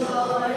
Lord.